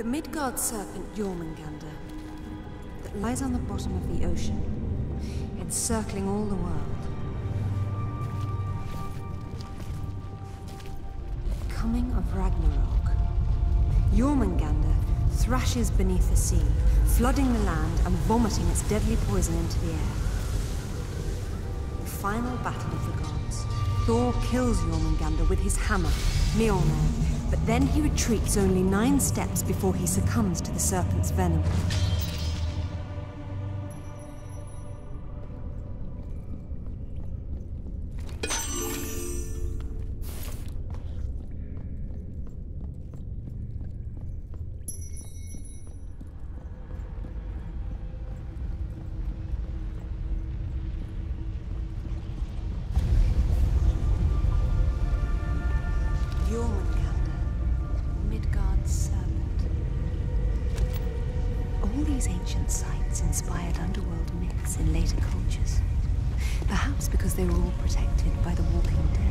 The Midgard serpent Jormungandr that lies on the bottom of the ocean, encircling all the world. Coming of Ragnarok. Jormungandr thrashes beneath the sea, flooding the land and vomiting its deadly poison into the air. The final battle of the gods. Thor kills Jormungandr with his hammer, Mjolnir, but then he retreats only nine steps before he succumbs to the serpent's venom. In later cultures. Perhaps because they were all protected by the walking dead.